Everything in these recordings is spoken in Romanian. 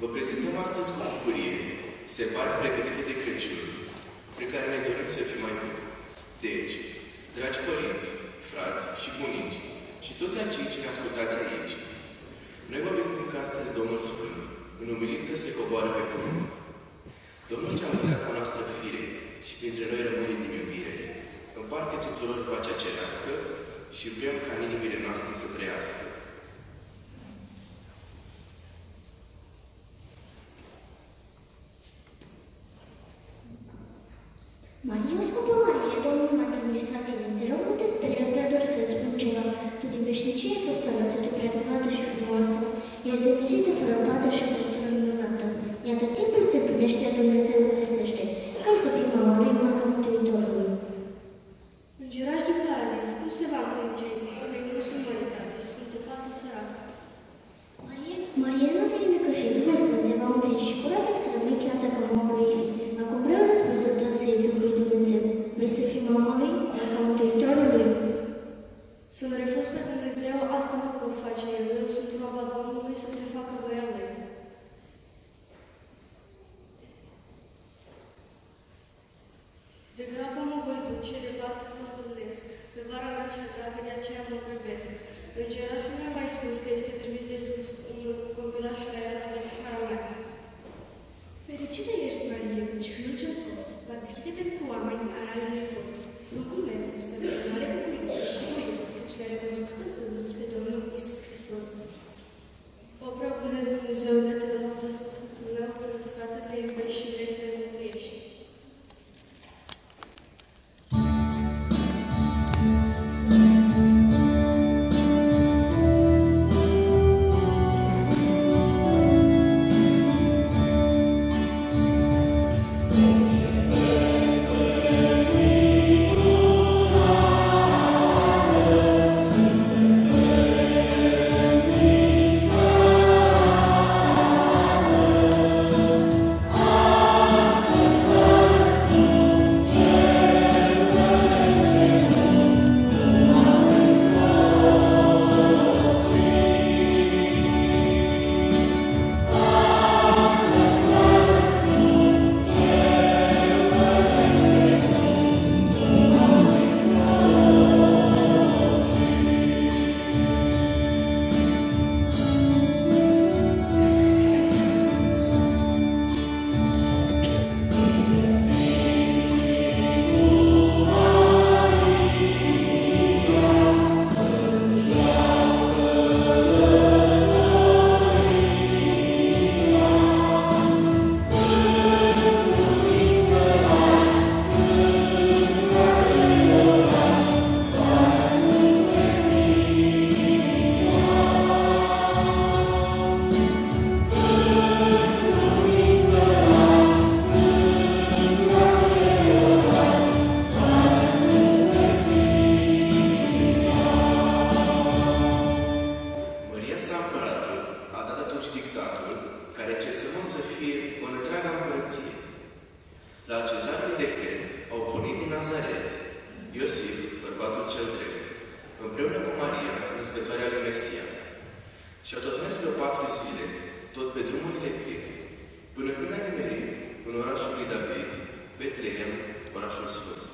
Vă prezentăm astăzi cu bucurie separ pregătite de Crăciun, pe care ne dorim să fim mai buni. Deci, dragi părinți, frați și bunici, și toți acei ce ne ascultați aici, noi vă vestim că astăzi Domnul Sfânt, în umilință se coboară pe pământ. Domnul ce-a lucrat cu noastră fire și printre noi rămâne din iubire, împarte tuturor pacea cerească și vrem ca inimile noastre să trăiască. Maria, scumpă Maria, Domnul m-a trimis la tine. Te rog, nu te speria, vreau doar să-ți spun ceva. Tu din veșnicie ai fost alăsată prea minunată și frumoasă. Ești zăpsită fără pată și cultură minunată. Iată timpul cel drept, împreună cu Maria, născătoarea lui Mesia. Și au tot mers vreo patru zile, tot pe drumurile pline, până când a nimerit în orașul lui David, Betlehem, orașul Sfânt.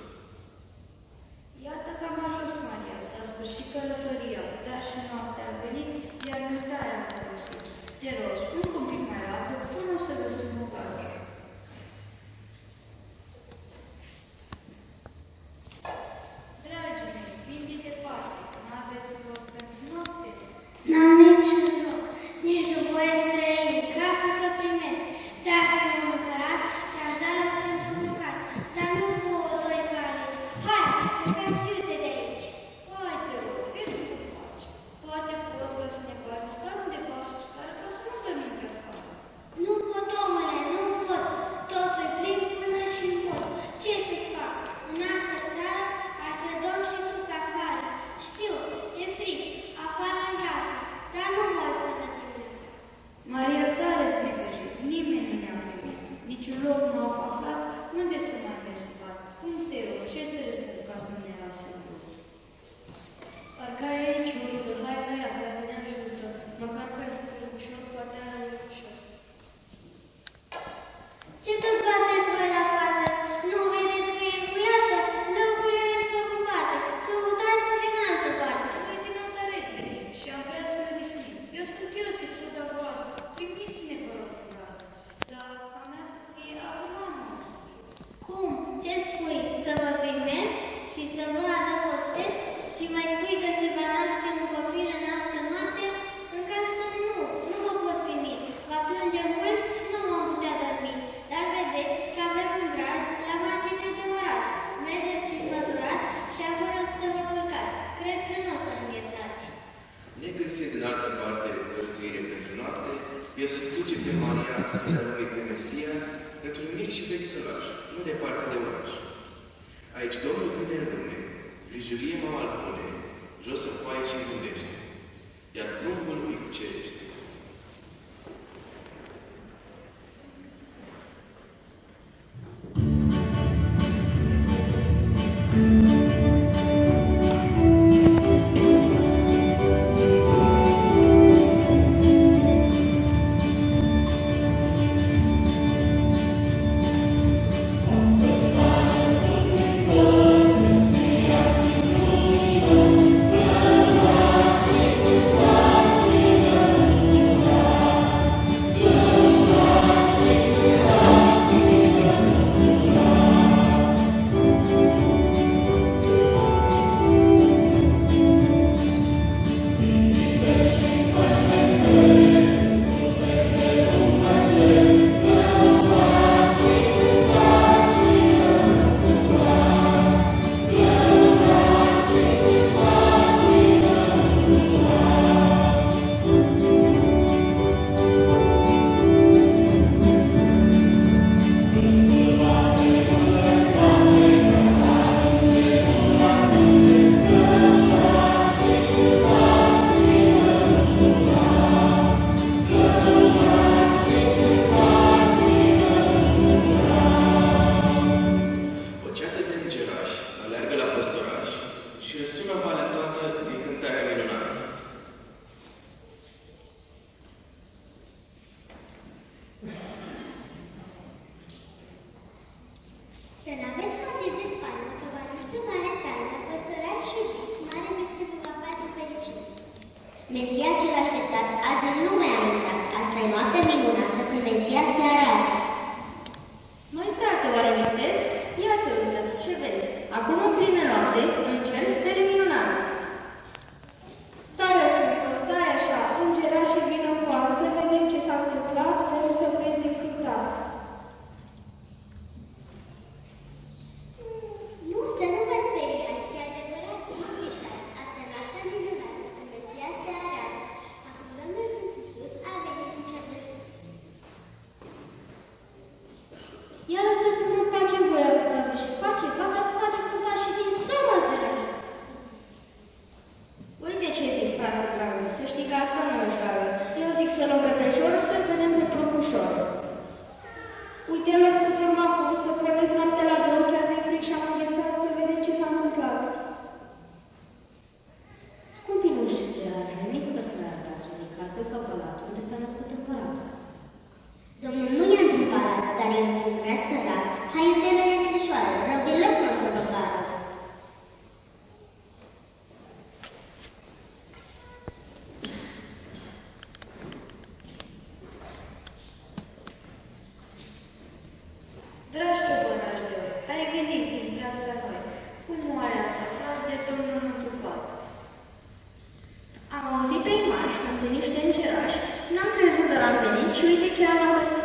atât la unii. Să știi că asta nu e ușoară. Eu zic să luăm rătăjor, să Dragi ciobănași de oi, reveniți, intrați la noi. Cum oare ați aflat de domnul întrupat? Am auzit pe imași, întâlniște încerași, n-am crezut, dar am venit și uite chiar l-am găsit.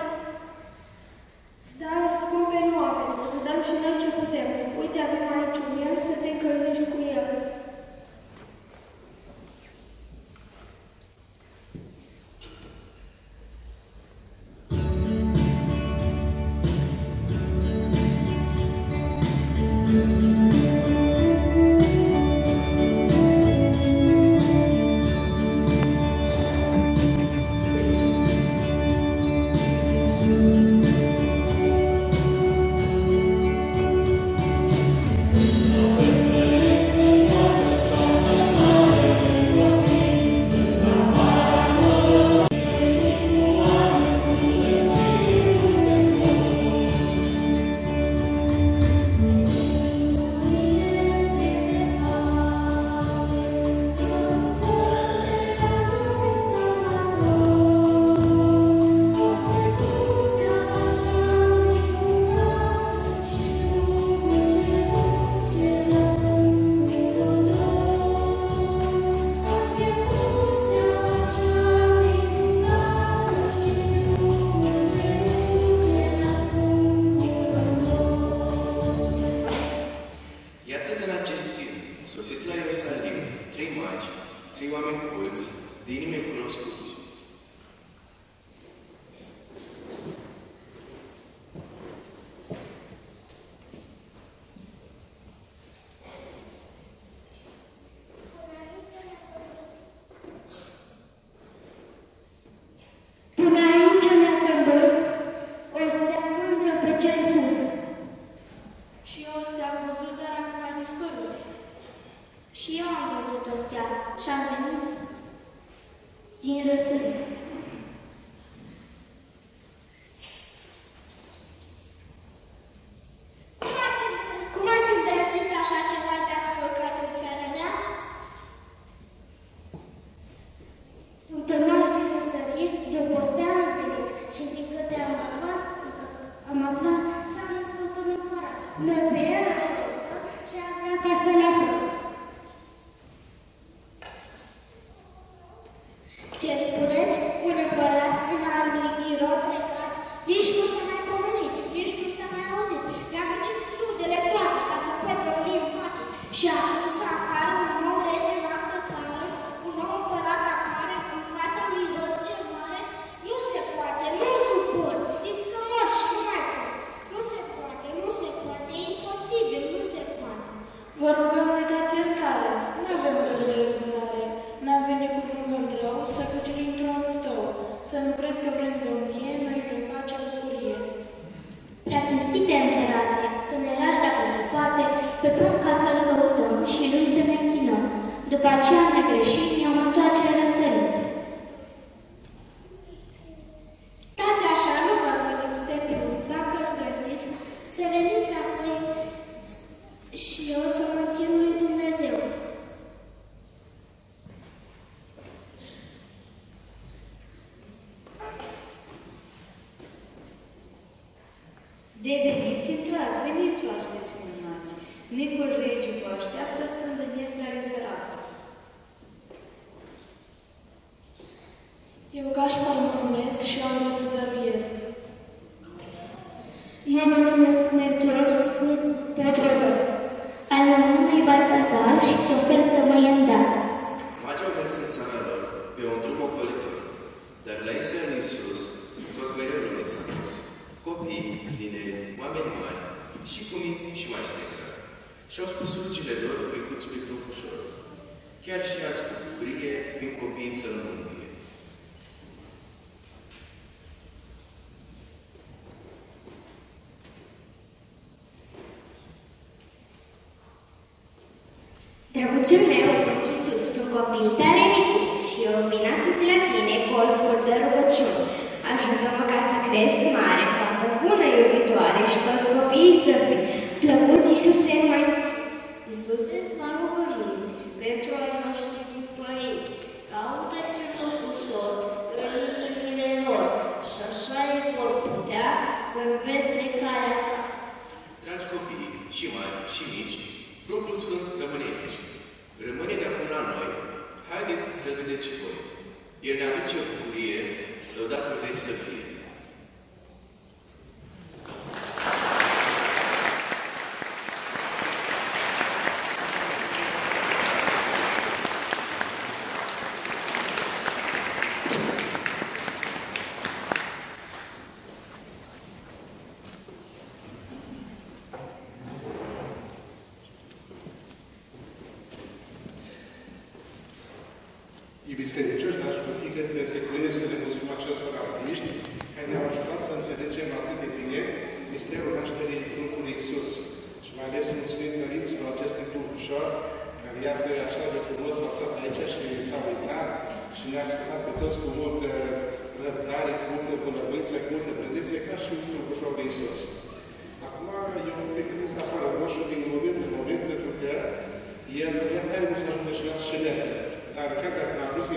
Deveniți, intrați, veniți oaspeți minunați. Micul rege vă așteaptă stând în iesle sărată. Eu Gașpar mă numesc și am să dăruiesc. Eu mă numesc Melchior Sfânt Petrodor. Al meu nume e Baltazar și ți ofer tămâie dar. Magii au mers în țara lor pe un drum ocolitor, dar la Isa lui Iisus tot mereu nu s-a dus. Copii, tineri, oameni mari și cu minții și mai ștecări. Și-au spus urgile lor pe cuțului ușor. Chiar și azi cu bucurie vin copiii să-L mângâie. Drăguțul meu, Iisus, sunt copiii tale micuți și eu vin astăzi la tine cu o scurtă rugăciune. Ajută-mă ca să cresc mare, faptă bună, iubitoare și toți copiii să fie plăcuți Iisuse mai Iisuse, slavă părinți, pentru ai noștri părinți, caută-ți un loc ușor în inimile lor și așa ei vor putea să învețe calea ta. Dragi copii, și mari și mici, Pruncul Sfânt rămâne aici. Rămâne de acum la noi. Haideți să vedeți și voi. El ne aduce o bucurie, deodată legi să fie. Iubiți credincioși, dragi copii, cred că se cuvine să le mulțumim acestor artiști care ne-au ajutat să înțelegem atât de bine misterul nașterii Pruncului Iisus. Și mai ales mulțumim părinților acestui Prunc ușor, care iată așa de frumos au stat aici și s-au uitat și ne-a ascultat pe toți cu multă răbdare, cu multă bunăvoință, cu multă predență, ca și un Prunc ușor de Iisus. Acum eu cred că să apară roșu din moment în moment, pentru că el vrea tare mult să ajungă și la scenetă. Dar chiar dacă a ajuns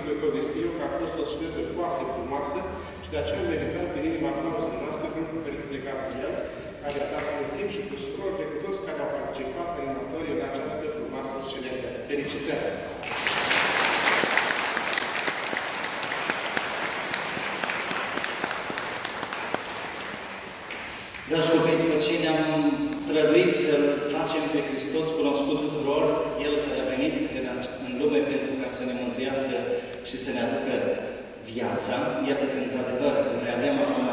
să povesti eu că a fost o scenetă foarte frumoasă și de aceea meritați din inima aplauză noastră pentru Părintele Gabriel, care a dat cu timp și cu surori de cu toți care au participat animatorii în această frumoasă scenetă. Felicitări! Dragi copii, după ce ne-am străduit să facem pe Hristos cunoscut tuturor, El care a venit în, în lume pentru ca să ne mântuiască și să ne aducă viața, iată că, într-adevăr, noi avem acum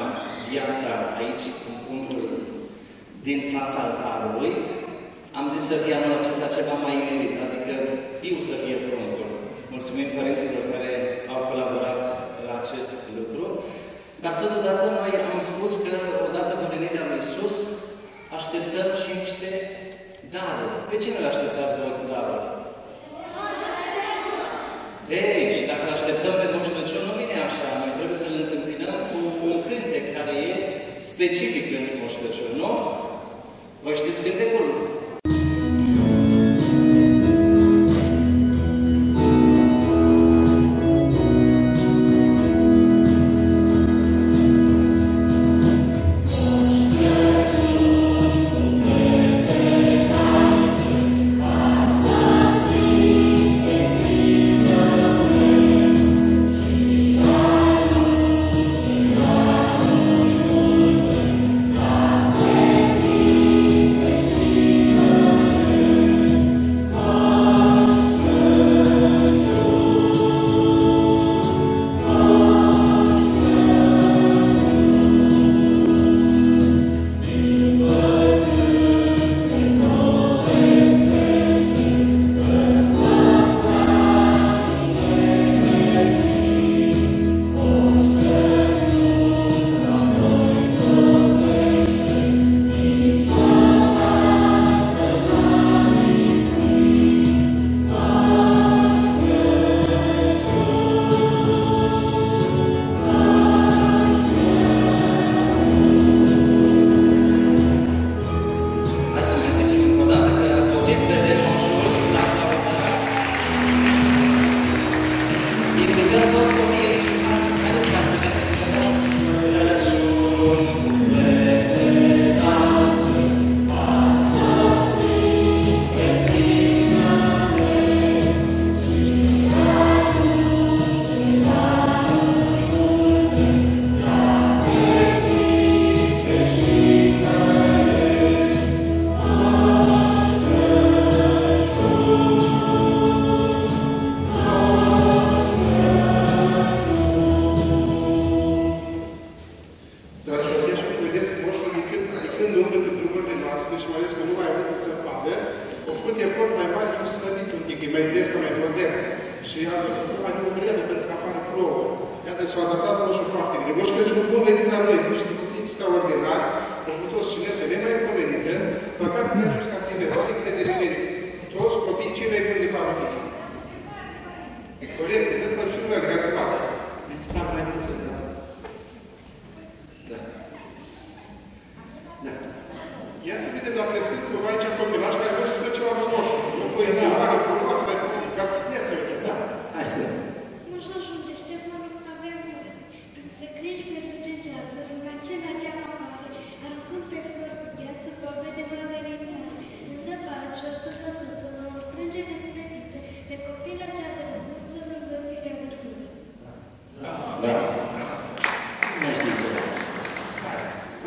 viața aici cu punctul din fața altarului, am zis să fie anul acesta ceva mai inedit, adică viu să fie pruncul. Mulțumim părinților care au colaborat la acest lucru. Dar totodată noi am spus că odată cu venirea lui Isus așteptăm și niște daruri. Pe cine le așteptați voi cu daruri? Ei, și dacă îl așteptăm pe Moș Crăciun, nu vine așa. Noi trebuie să-l întâmpinăm cu un cântec care e specific pentru Moș Crăciun, nu? Vă știți cântecul?